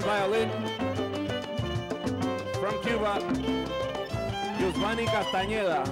violin. From Cuba, Yusvani Castañeda.